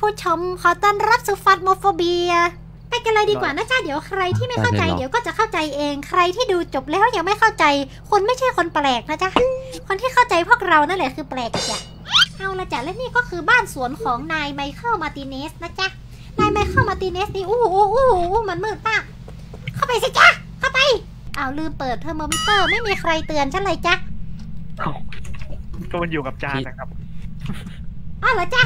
ผู้ชม ขอต้อนรับสู่ Phasmophobia ไปกันเลยดีกว่านะจ๊ะเดี๋ยวใครที่ไม่เข้าใจได้เลยเหรอเดี๋ยวก็จะเข้าใจเอง ใครที่ดูจบแล้วยังไม่เข้าใจ คนไม่ใช่คนแปลกนะจ๊ะ คนที่เข้าใจพวกเรานั่นแหละคือแปลกจ้ะเอาละจ้ะและนี่ก็คือบ้านสวนของนายไมเคิลมาร์ติเนสนะจ๊ะ นายไมเคิลมาร์ติเนสนี่อู้หูอู้หูอู้หูมันมืดมาก เข้าไปสิจ๊ะ เข้าไป อ้าวลืมเปิดเทอร์โมมิเตอร์ไม่มีใครเตือนฉันเลยจ๊ะก็มันอยู่กับจานนะครับอ้าวเหรอจ๊ะ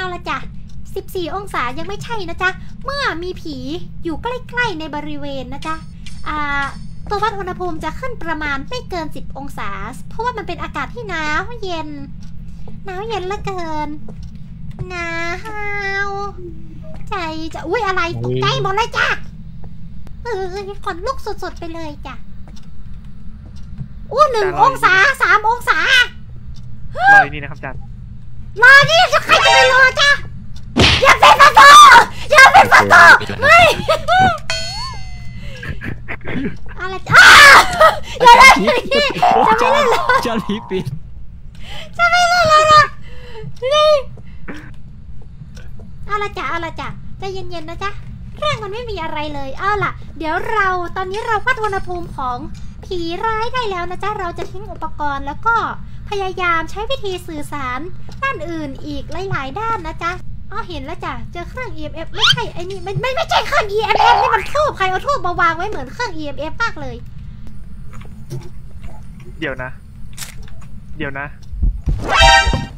เอาละจ้ะ 14 องศายังไม่ใช่นะจ๊ะ เมื่อมีผีอยู่ใกล้ ๆ ในบริเวณนะจ๊ะอ่าตัววัดอุณหภูมิจะขึ้นประมาณไม่เกิน 10 องศา เพราะว่ามันเป็นอากาศที่หนาวเย็น หนาวเย็นเหลือเกิน หนาวใจจะอุ้ยอะไรตกใจหมดเลยจ้ะเออขนลุกสุดๆไปเลยจ้ะอู้หนึ่งองศาสามองศารอยนี่นะครับจาน รอนี่จะใครจะไปรอจ้ะอย่าเป็นประตูอย่าเป็นประตูไม่อะไรจ้ะอ้าวอย่าเล่นอย่างนี้จะไม่เล่นแล้วเจ้าลีปิดจะไม่เล่นแล้วนะนี่เอาละจ้ะเอาละจ้ะใจเย็นๆนะจ๊ะเรื่องมันไม่มีอะไรเลยเอาล่ะ เดี๋ยวเราตอนนี้เราวัดอุณหภูมิของ ผีร้ายได้แล้วนะจ๊ะ เราจะทิ้งอุปกรณ์แล้วก็พยายามใช้วิธีสื่อสารด้านอื่นอีกหลาย ๆ ด้านนะจ๊ะอ๋อเห็นแล้วจ้ะ เจอเครื่อง EMF ไม่ใช่ไอ้นี่ไม่ไม่ไม่ใช่เครื่อง EMF นี่มันทูบใครเอาทูบมาวางไว้เหมือนเครื่อง EMF มากเลย เดี๋ยวนะ เดี๋ยวนะ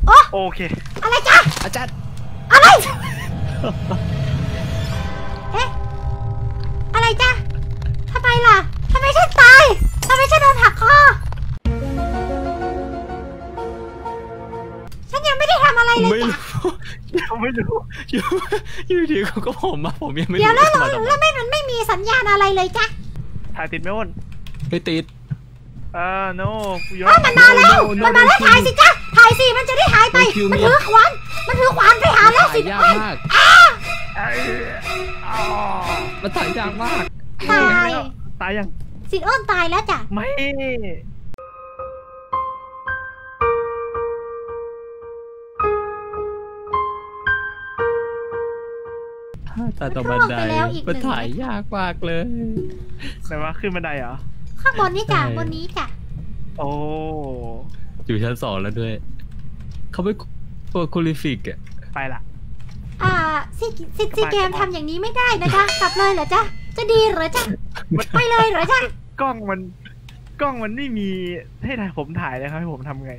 โอ๊ะโอเค อะไรจ๊ะอาจารย์อะไรำอะไรเลยไม่จ้ะรู้ไม่รู้อยู่อยู่ดีเขาก็ผมมาผมยังไม่เดี๋ยวรู้แล้วจะเรามาทำไมแล้วไม่มันไม่มีสัญญาณอะไรเลยจ้ะถ่ายติดไหมอ้นไม่ติดอ่า no กูยออ้าวมันมาแล้ว no, no, มันมาแล้ว no, ถ่ายสิจ๊ะถ่ายสิมันจะได้หายไป no, kill มัน me ถือขวานมันถือขวานไปหาแล้วสิถ่ายยากเอ้ยมากเอ้ยอ๋อมันถ่ายยากมากตายตายยังสิอ้นตายแล้วจ้ะไม่ แต่ตรงบันไดมันเข้าไปแล้วอีกหนึ่มันงถ่ายยากมากเลยไหนวะขึ้นบันไดเหรอ ข้างบนนี้จ้ะใช่ บนนี้จ้ะโอ้ อยู่ชั้นสองแล้วด้วย เขาไม่โปรคูลิฟิกอะไปละ อ่าซิซิซิเกมทำอย่างนี้ไม่ได้นะจ๊ะกลับเลยเหรอจ๊ะจะดีเหรอจ๊ะไปเลยเหรอจ๊ะกล้องมัน กล้องมันไม่มีให้ถ่ายผมถ่ายเลยครับให้ผมทำไง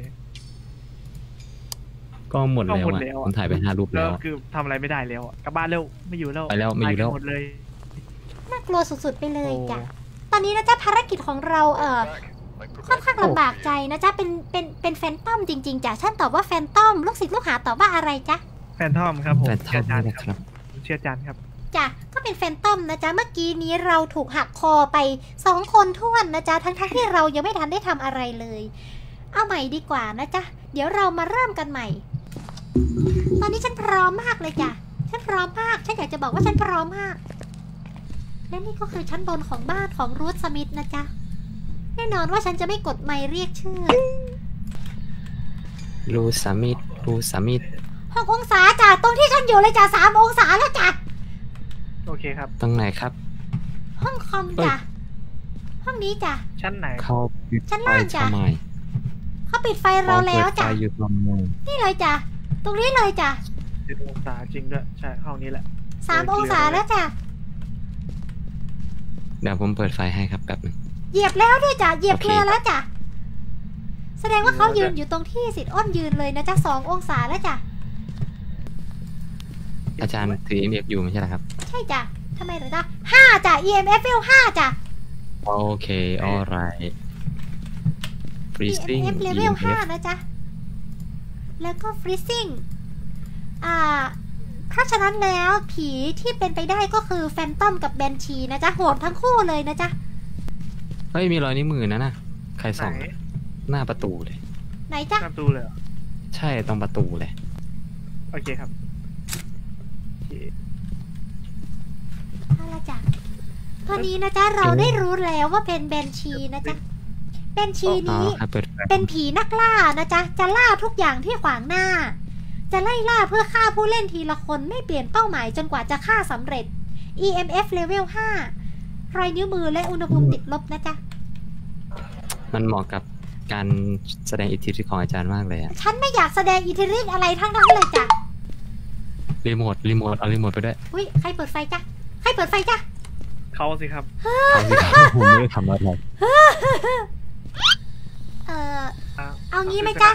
กล้องหมดกล้องแล้วหมดอะแล้วอะผมถ่ายไปห้ารูปแล้แล้ววอะคือทำอะไรไม่ได้แล้วอะกลับบ้านเร็วไม่อยู่แล้วไปแล้วไม่อยู่แล้วตากันหมดเลยน่ากลัวสุดๆไปเลยโอ้จ้ะตอนนี้นะจ๊ะภารกิจของเราเอ่อค่อนข้างลำบากใจนะจ๊ะเป็นเป็นเป็นแฟนต้อมจริงๆจ้ะฉันตอบว่าแฟนต้อมลูกศิษย์ลูกหาตอบว่าอะไรจ๊ะแฟนทอมครับผมแฟนทอเชื่มอจานนี่คนะรับครับเชื่อจานครับจ้ะก็เป็นแฟนต้อมนะจ๊ะเมื่อกี้นี้เราถูกหักคอไปสองคนท้วนนะจ๊ะทั้งๆที่เรายังไม่ทันได้ทำอะไรเลย เอาใหม่ดีกว่านะจ๊ะเดี๋ยวเรามาเริ่มกันใหม่ ตอนนี้ฉันพร้อมมากเลยจ้ะ ฉันพร้อมมาก ฉันอยากจะบอกว่าฉันพร้อมมาก และนี่ก็คือชั้นบนของบ้านของรูทสมิธนะจ๊ะ แน่นอนว่าฉันจะไม่กดไมค์เรียกชื่อ รูสามิดรูสามิดหกองศาจ้ะ ตรงที่ฉันอยู่เลยจ้ะสามองศาแล้วจ้ะ โอเคครับ ตรงไหนครับ ห้องคอมจ้ะ ห้องนี้จ้ะ ชั้นไหน เขาปิดชั้นไฟล่างจ้ะทำไมเขาปิดไฟเราแล้วจ้ะเปิดไฟอยู่ตรงนู้นนี่เลยจ้ะ ตรงนี้เลยจ้ะสิบองศาจริงด้วยใช่ห้องนี้แหละสามองศาแล้วจ้ะเดี๋ยวผมเปิดไฟให้ครับแป๊บหนึงเหยียบแล้วด้วยจ้ะเหยียบโอเคเกลือแล้วจ้ะแสดงว่าเขายืนอยู่ตรงที่สิทธิ์อ้นยืนเลยนะจ๊ะสององศาแล้วจ้ะอาจารย์ถือเอ็มเอฟอยู่ไม่ใช่เหรอครับ ใช่จ้ะทำไมเหรอจ๊ะห้าจ้ะ EMF เวลห้าจ้ะโอเค alright freezing EMF เลเวลห้านะจ๊ะ แล้วก็ freezing อ่าเพราะฉะนั้นแล้วผีที่เป็นไปได้ก็คือแฟนตอมกับแบนชีนะจ๊ะโหดทั้งคู่เลยนะจ๊ะเฮ้ยมีรอยนิ้วมือนะน่ะใครไหนส่องอะหน้าประตูเลย ไหนจ๊ะหน้าประตูเลยเหรอใช่ตรงประตูเลย โอเคครับโอเคเอาละจ้ะตอนนี้นะจ๊ะเราได้รู้แล้วว่าเป็นแบนชีนะจ๊ะแบนชีอ๋อนี้ครับเปิด เป็นผีนักล่านะจ๊ะ จะล่าทุกอย่างที่ขวางหน้า จะไล่ล่าเพื่อฆ่าผู้เล่นทีละคนไม่เปลี่ยนเป้าหมายจนกว่าจะฆ่าสำเร็จ EMF level 5รอยนิ้วมือและอุณหภูมิติดลบนะจ๊ะ มันเหมาะกับการแสดงอิทธิฤทธิ์ของอาจารย์มากเลยอะฉันไม่อยากแสดงอิทธิฤทธิ์อะไรทั้งนั้นเลยจ้ะ รีโมท รีโมท เอารีโมทไปด้วย อุ้ย ใครเปิดไฟจ๊ะใครเปิดไฟจ๊ะเขาสิครับเอาสิครับผมไม่ได้ทำอะไรเอ่ออะเอา งี้ไหมจ๊ะ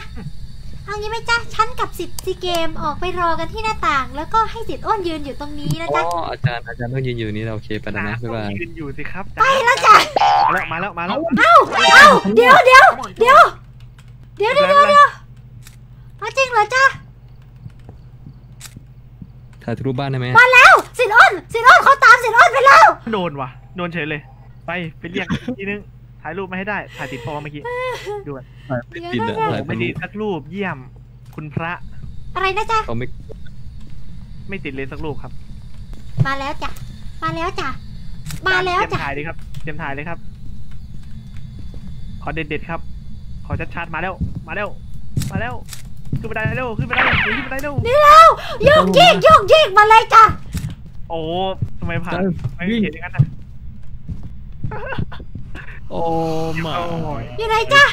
เอางี้ไหมจ๊ะฉันกับสิทธิ์ซีเกมออกไปรอกันที่หน้าต่าง แล้วก็ให้สิทธิ์อ้นยืนอยู่ตรงนี้นะอ๋จ๊ะออาจารย์อาจารย์ต้องยืนอยู่นี่เราโอเคไปแล้วนะอะบ๊ายบายต้องยืนอยู่สิครับไปแล้วจ้ะมาแล้วมาแล้วมาแล้วเอ้าเอ้าเดี๋ยวเดี๋ยวเดี๋ยวเดี๋ยวเดี๋ยวเดี๋ยวเดี๋ยวเอาจริงเหรอจ๊ะถ่ายรูปบ้านได้ไหมมาแล้วสิทธิ์อ้นสิทธิ์อ้นเขาตามสิทธิ์อ้นไปแล้วโดนว่ะโดนเฉยเลย ไปไปเรียกอีกทีนึงถ่ายรูปมาให้ได้ถ่ายติดพอเมื่อกี้ด่วน ไม่ติดอะเดี๋ยวนะถ่ายไม่ไม่ติติดดสักรูปเยี่ยม คุณพระ อะไรนะจ๊ะเขาไม่ไม่ติดเลยสักรูปครับ มาแล้วจ้ะมาแล้วจ้ะมาแล้วเตรียมจ้ะถ่ายดิครับเตรียมถ่ายเลยครับ ขอเด็ดๆครับ ขอชัดๆมาแล้ว มาแล้ว มาแล้วขึ้นบันไดเร็วขึ้นบันไดเร็วขึ้นบันไดเร็วนี่แล้วโยกยิกโยกยิกมาเลยจ้ะโอ้ทำไมผ่านเออไม่วิ่งเห็นอย่างนั้นนะโอ้มาโอ้ยอยู่ไหนจ้ะ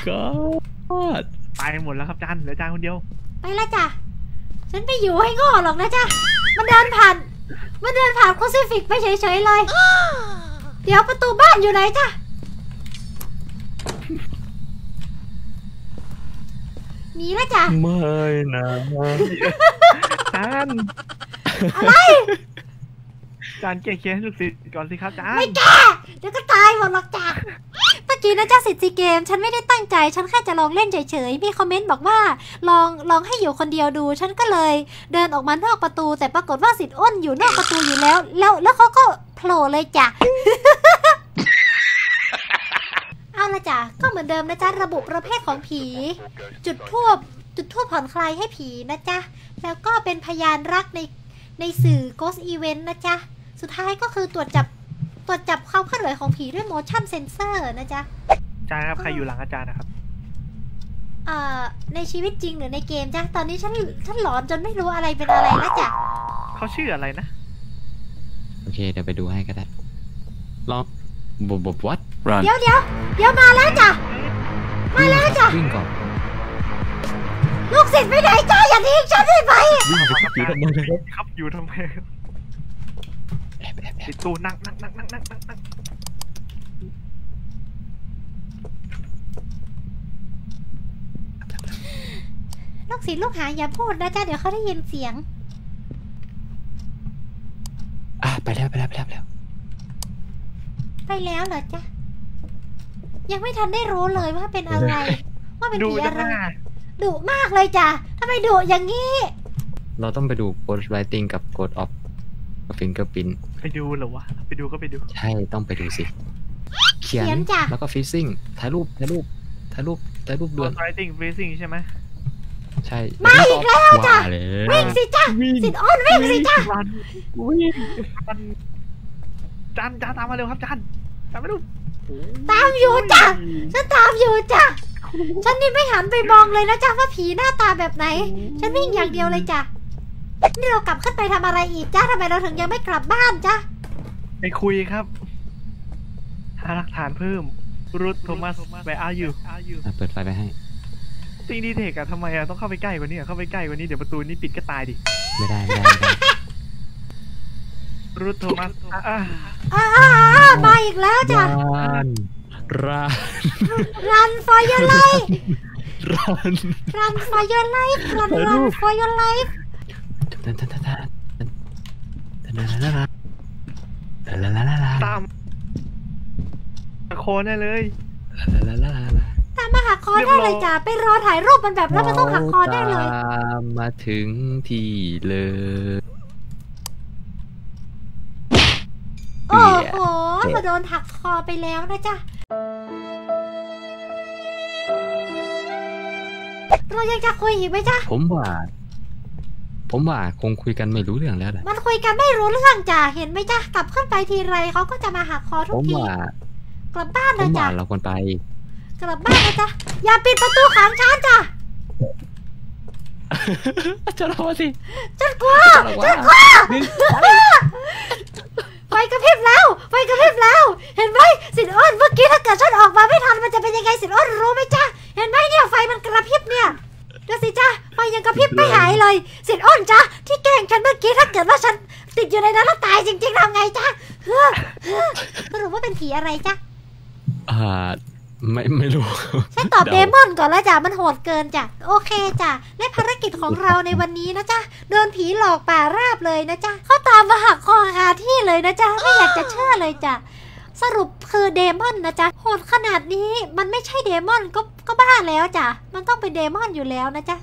ก็ดไปหมดแล้วครับจานเหลือจานคนเดียว ไปแล้วจ้ะ ฉันไม่อยู่ให้โง่หรอกนะจ๊ะมันเดินผ่าน มันเดินผ่าน crucifix ไปเฉยๆเลย เดี๋ยวประตูบ้านอยู่ไหนจ้ะหนีแล้วจ้ะ ไม่นะจารย์อะไรจารย์ให้ลูกศิษย์ก่อนสิครับจารย์ไม่แก้เดี๋ยวก็ตายหมดหรอกจ้ะเมื่อ กี้นะจ๊ะศิษย์ซีเกม ฉันไม่ได้ตั้งใจ ฉันแค่จะลองเล่นเฉยๆ มีคอมเมนต์บอกว่า ลองลองให้อยู่คนเดียวดู ฉันก็เลย เดินออกมานอกประตู แต่ปรากฏว่าสิทธิ์อ้นอยู่นอกประตูอยู่แล้ว แล้วแล้วเขาก็โผล่เลยจ้ะเอาละจ้ะก็เหมือนเดิมนะจ๊ะระบุประเภทของผี จุดทูบจุดทูบผ่อนคลายให้ผีนะจ๊ะแล้วก็เป็นพยานรักในในสื่อ Ghost Event นะจ๊ะสุดท้ายก็คือตรวจจับ ตรวจจับความเคลื่อนไหวของผีด้วย motion sensor นะจ๊ะจานครับ ใครอยู่หลังอาจารย์นะครับ เอ่อ ในชีวิตจริงหรือในเกมจ้ะตอนนี้ฉันฉันหลอนจนไม่รู้อะไรเป็นอะไรแล้วจ้ะเขาชื่ออะไรนะ โอเค เดี๋ยวไปดูให้ก็ได้ลองบบบบวัดรันเดี๋ยวเดี๋ยวเดี๋ยวมาแล้วจ้ะมาแล้วจ้ะวิ่งก่อนลูกศิษย์ไปไหนจ้ะอย่าทิ้งฉันได้ไหมวิ่งไปอยู่ทำไมนะครับครับอยู่ทำไมครับ แอบแอบแอบติดตู้นั่งนั่งนั่งนั่งนั่งนั่งนั่งลูกศิษย์ลูกหาอย่าพูดนะจ๊ะเดี๋ยวเขาได้ยินเสียง อะไปแล้วไปแล้วไปแล้ว ไปแล้วไปแล้วเหรอจ๊ะ ยังไม่ทันได้รู้เลยว่าเป็นอะไร ว่าเป็นดูผีด้าอะไรนหน้าดุมากเลยจ้ะทำไมดุอย่างนี้ เราต้องไปดู Ghost Writing กับ Ghost of Fingerprint ไปดูเหรอวะ ไปดูก็ไปดู ใช่ ต้องไปดูสิเขียนเขียนจ้ะแล้วก็ฟิซซิ่งถ่ายรูปถ่ายรูปถ่ายรูปถ่ายรูปด่วน Ghost writing freezing ใช่ไหมใช่มาอีกแล้วจ้ะว่าแล้ววิ่งสิจ้ะวิ่งสิทธิ์อ้นวิ่งสิจ้ะรันวิ่งรันจานจานตามมาเร็วครับจานตามมาดูตามอยู่จ้ะฉันตามอยู่จ้ะฉันนี่ไม่หันไปมองเลยนะจ๊ะว่าผีหน้าตาแบบไหน ฉันวิ่งอย่างเดียวเลยจ้ะ นี่เรากลับขึ้นไปทำอะไรอีกจ้ะทำไมเราถึงยังไม่กลับบ้านจ้ะไปคุยครับ หาหลักฐานเพิ่มรุธโทมัส where are you อะเปิดไฟไปให้จริงดีเทคอะทำไมอะต้องเข้าไปใกล้กว่านี้อะเข้าไปใกล้กว่านี้เดี๋ยวประตูนี้ปิดก็ตายดิ ไม่ได้ไม่ได้ไม่ได้รุธโทมัสอะอะอ่ามาอีกแล้วจ้ะรันรัน Run for your life รัน Run for your life Run ถ่ายรู Run ป for your life ทันทันทันทันทันทันทันทันทันทันทันทันตามโคแน่เลยตามมาหาคอได้เลยจ้ะไปรอถ่ายรูปมันแบบแล้วมันต้องหักคอได้เลยตามมาถึงที่เลยโอ้โหมาโดนหักคอไปแล้วนะจ๊ะเรายังจะคุยอีกไหมจ๊ะผมว่า ผมว่าคงคุยกันไม่รู้เรื่องแล้วแหละมันคุยกันไม่รู้เรื่องจ้ะเห็นไหมจ๊ะกลับขึ้นไปทีไรเขาก็จะมาหักคอทุผกมทีว่ากลับบ้านผเลยมจ้ะว่าเราควรไป กลับบ้านนะจ๊ะอย่าปิดประตูขังฉันจ้ะจะรอสิฉันกลัวจะรอว่าดึงไฟกระพริบแล้วไฟกระพริบแล้ว เห็นไหมสินอ้นเมื่อกี้ถ้าเกิดฉันออกมาไม่ทันมันจะเป็นยังไงสินอ้นรู้ไหมจ๊ะเห็นไหมเนี่ยไฟมันกระพริบเนี่ย ดูสิจ๊ะไฟยังกระพริบไม่หายเลยสินอ้นจ๊ะที่แกล้งฉันเมื่อกี้ถ้าเกิดว่าฉันติดอยู่ในนั้นแล้วตายจริงๆทำไงจ๊ะเฮ้อเฮ้อสรุปว่าเป็นผีอะไรจ๊ะอ่าไม่ไม่รู้ฉันตอบเดมอนก่อนแล้วจ้ะมันโหดเกินจ้ะโอเคจ้ะและภารกิจของเราในวันนี้นะจ๊ะโดนผีหลอกป่าราบเลยนะจ๊ะเขาตามมาหักคอคาที่เลยนะจ๊ะไม่อยากจะเชื่อเลยจ้ะ สรุปคือเดมอนนะจ๊ะโหดขนาดนี้มันไม่ใช่เดมอนก็ก็บ้าแล้วจ้ะมันต้องเป็นเดมอนอยู่แล้วนะจ๊ะ